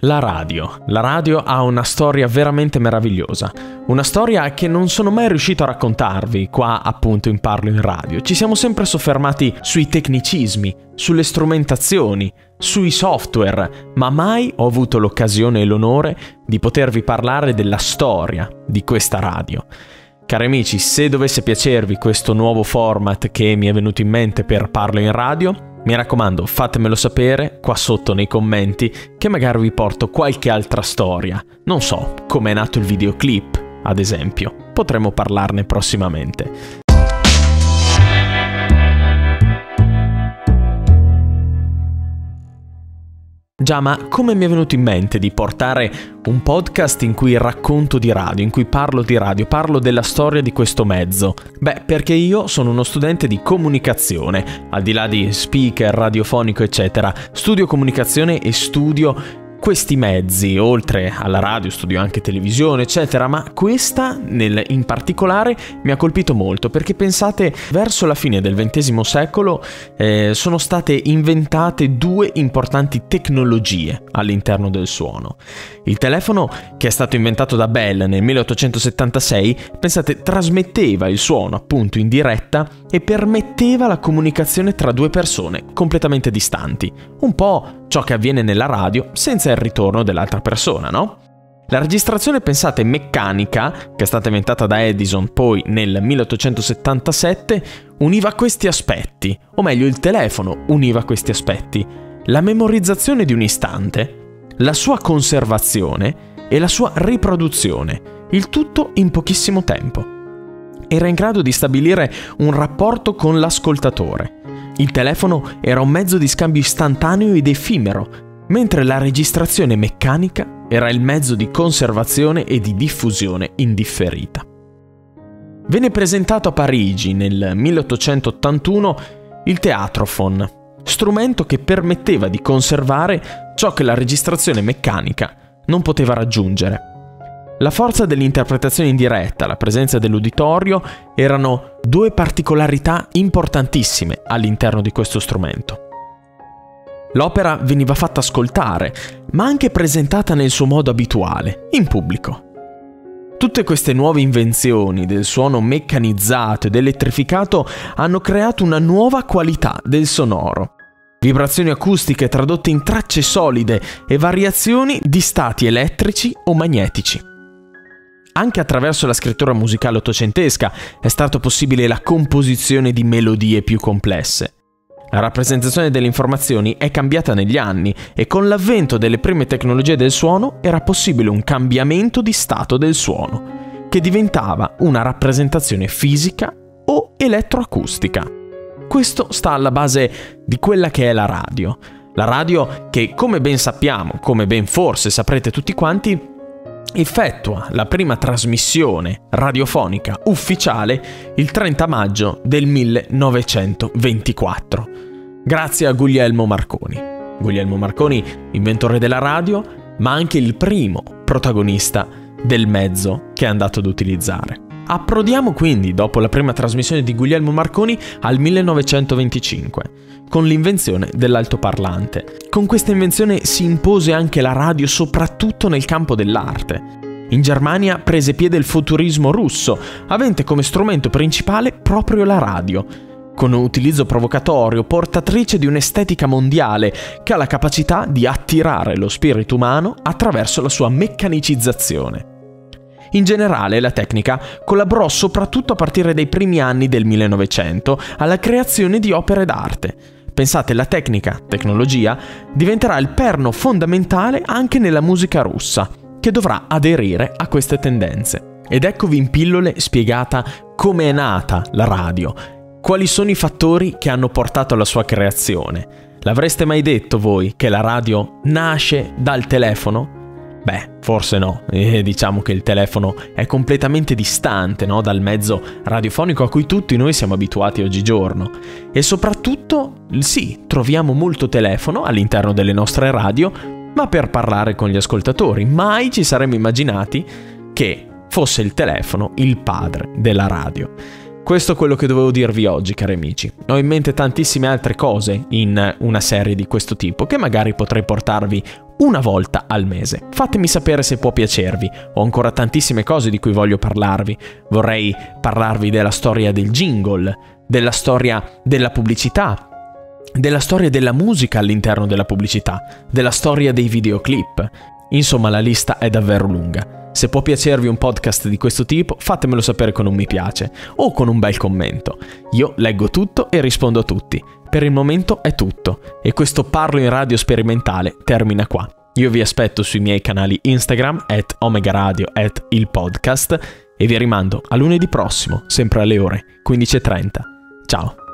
La radio. La radio ha una storia veramente meravigliosa. Una storia che non sono mai riuscito a raccontarvi qua appunto in Parlo in Radio. Ci siamo sempre soffermati sui tecnicismi, sulle strumentazioni, sui software, ma mai ho avuto l'occasione e l'onore di potervi parlare della storia di questa radio. Cari amici, se dovesse piacervi questo nuovo format che mi è venuto in mente per Parlo in Radio, mi raccomando, fatemelo sapere qua sotto nei commenti che magari vi porto qualche altra storia. Non so, come è nato il videoclip, ad esempio. Potremmo parlarne prossimamente. Già, ma come mi è venuto in mente di portare un podcast in cui racconto di radio, in cui parlo di radio, parlo della storia di questo mezzo? Beh, perché io sono uno studente di comunicazione, al di là di speaker, radiofonico, eccetera. Studio comunicazione e studio questi mezzi, oltre alla radio, studio anche televisione, eccetera, ma questa nel, in particolare mi ha colpito molto perché pensate, verso la fine del XX secolo eh, sono state inventate due importanti tecnologie all'interno del suono. Il telefono, che è stato inventato da Bell nel 1876, pensate, trasmetteva il suono appunto in diretta e permetteva la comunicazione tra due persone completamente distanti, un po' ciò che avviene nella radio senza il ritorno dell'altra persona, no? La registrazione, pensate, meccanica, che è stata inventata da Edison poi nel 1877, univa questi aspetti, o meglio il telefono univa questi aspetti, la memorizzazione di un istante, la sua conservazione e la sua riproduzione, il tutto in pochissimo tempo. Era in grado di stabilire un rapporto con l'ascoltatore, il telefono era un mezzo di scambio istantaneo ed effimero, mentre la registrazione meccanica era il mezzo di conservazione e di diffusione indifferita. Venne presentato a Parigi nel 1881 il teatrophone, strumento che permetteva di conservare ciò che la registrazione meccanica non poteva raggiungere. La forza dell'interpretazione in diretta, la presenza dell'uditorio erano due particolarità importantissime all'interno di questo strumento. L'opera veniva fatta ascoltare, ma anche presentata nel suo modo abituale, in pubblico. Tutte queste nuove invenzioni del suono meccanizzato ed elettrificato hanno creato una nuova qualità del sonoro. Vibrazioni acustiche tradotte in tracce solide e variazioni di stati elettrici o magnetici. Anche attraverso la scrittura musicale ottocentesca è stato possibile la composizione di melodie più complesse. La rappresentazione delle informazioni è cambiata negli anni e con l'avvento delle prime tecnologie del suono era possibile un cambiamento di stato del suono, che diventava una rappresentazione fisica o elettroacustica. Questo sta alla base di quella che è la radio. La radio che, come ben sappiamo, come ben forse saprete tutti quanti, effettua la prima trasmissione radiofonica ufficiale il 30 maggio del 1924, grazie a Guglielmo Marconi. Guglielmo Marconi, inventore della radio, ma anche il primo protagonista del mezzo che è andato ad utilizzare. Approdiamo quindi, dopo la prima trasmissione di Guglielmo Marconi, al 1925, con l'invenzione dell'altoparlante. Con questa invenzione si impose anche la radio soprattutto nel campo dell'arte. In Germania prese piede il futurismo russo, avente come strumento principale proprio la radio, con un utilizzo provocatorio, portatrice di un'estetica mondiale che ha la capacità di attirare lo spirito umano attraverso la sua meccanicizzazione. In generale la tecnica collaborò soprattutto a partire dai primi anni del 1900 alla creazione di opere d'arte. Pensate, la tecnica, tecnologia, diventerà il perno fondamentale anche nella musica russa, che dovrà aderire a queste tendenze. Ed eccovi in pillole spiegata come è nata la radio, quali sono i fattori che hanno portato alla sua creazione. L'avreste mai detto voi che la radio nasce dal telefono? Beh, forse no, e diciamo che il telefono è completamente distante no, dal mezzo radiofonico a cui tutti noi siamo abituati oggigiorno. E soprattutto, sì, troviamo molto telefono all'interno delle nostre radio, ma per parlare con gli ascoltatori. Mai ci saremmo immaginati che fosse il telefono il padre della radio. Questo è quello che dovevo dirvi oggi, cari amici. Ho in mente tantissime altre cose in una serie di questo tipo che magari potrei portarvi una volta al mese. Fatemi sapere se può piacervi. Ho ancora tantissime cose di cui voglio parlarvi. Vorrei parlarvi della storia del jingle, della storia della pubblicità, della storia della musica all'interno della pubblicità, della storia dei videoclip. Insomma, la lista è davvero lunga. Se può piacervi un podcast di questo tipo, fatemelo sapere con un mi piace o con un bel commento. Io leggo tutto e rispondo a tutti. Per il momento è tutto e questo parlo in radio sperimentale termina qua. Io vi aspetto sui miei canali Instagram, at Omega Radio, at il podcast, e vi rimando a lunedì prossimo, sempre alle ore 15.30. Ciao!